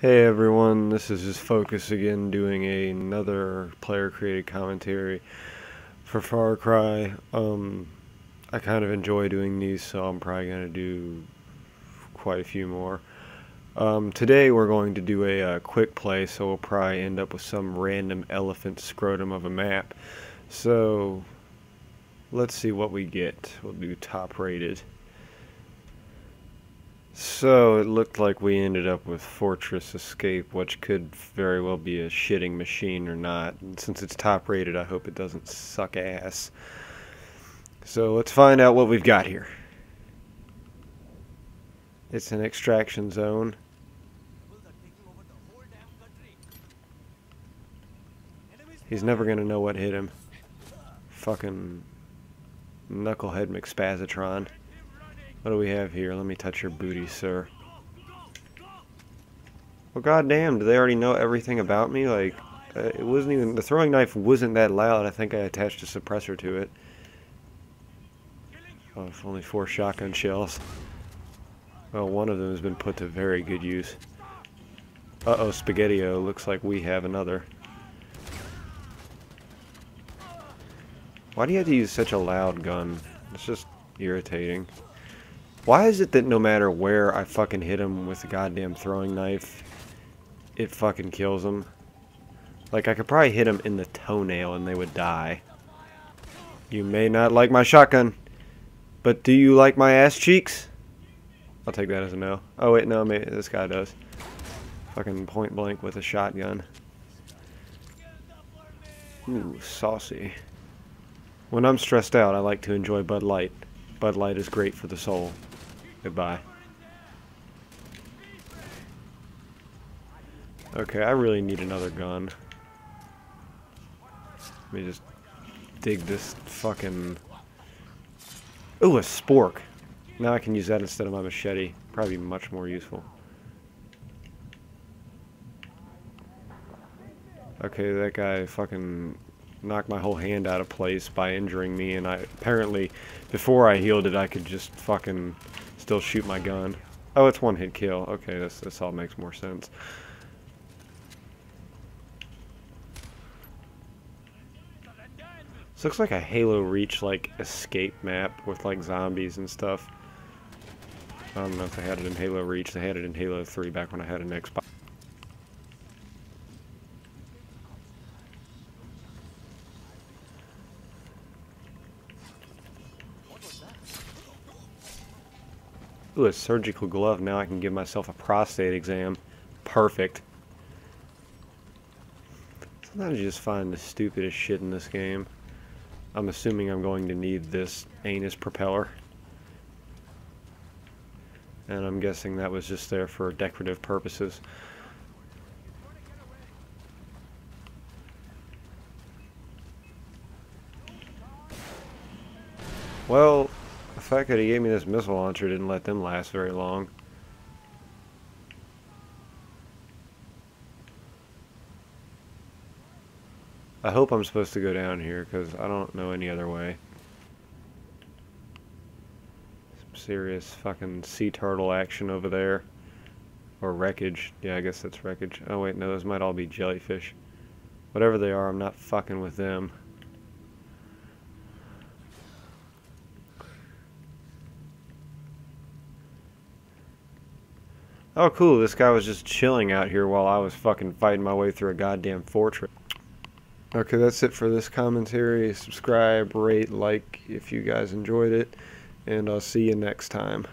Hey everyone, this is just Focus again doing another player created commentary for Far Cry. Um, I kind of enjoy doing these, so I'm probably going to do quite a few more. Um, today we're going to do a, uh, quick play, so we'll probably end up with some random elephant scrotum of a map. So, let's see what we get. We'll do top rated. So it looked like we ended up with Fortress Escape, which could very well be a shitting machine or not. And since it's top rated, I hope it doesn't suck ass. So let's find out what we've got here. It's an extraction zone. He's never gonna know what hit him. Fucking knucklehead McSpazatron. What do we have here? Let me touch your booty, sir. Well, goddamn, do they already know everything about me? Like, uh, it wasn't even... The throwing knife wasn't that loud. I think I attached a suppressor to it. Oh, it's only four shotgun shells. Well, one of them has been put to very good use. Uh-oh, Spaghettio. Looks like we have another. Why do you have to use such a loud gun? It's just irritating. Why is it that no matter where I fucking hit him with a goddamn throwing knife, it fucking kills him? Like, I could probably hit him in the toenail and they would die. You may not like my shotgun, but do you like my ass cheeks? I'll take that as a no. Oh, wait, no, maybe this guy does. Fucking point blank with a shotgun. Ooh, saucy. When I'm stressed out, I like to enjoy Bud Light. Bud Light is great for the soul. Goodbye. Okay, I really need another gun. Let me just dig this fucking... Ooh, a spork. Now I can use that instead of my machete. Probably much more useful. Okay, that guy fucking knocked my whole hand out of place by injuring me, and I apparently, before I healed it, I could just fucking still shoot my gun. Oh, it's one hit kill. Okay, this, this all makes more sense. This looks like a Halo Reach like escape map with like zombies and stuff. I don't know if they had it in Halo Reach. They had it in Halo 3 back when I had an Xbox. Ooh, a surgical glove. Now I can give myself a prostate exam. Perfect. Sometimes you just find the stupidest shit in this game. I'm assuming I'm going to need this anus propeller. And I'm guessing that was just there for decorative purposes. Well, the fact that he gave me this missile launcher didn't let them last very long. I hope I'm supposed to go down here because I don't know any other way. Some serious fucking sea turtle action over there. Or wreckage. Yeah, I guess that's wreckage. Oh wait, no, those might all be jellyfish. Whatever they are, I'm not fucking with them. Oh, cool. This guy was just chilling out here while I was fucking fighting my way through a goddamn fortress. Okay, that's it for this commentary. Subscribe, rate, like if you guys enjoyed it, and I'll see you next time.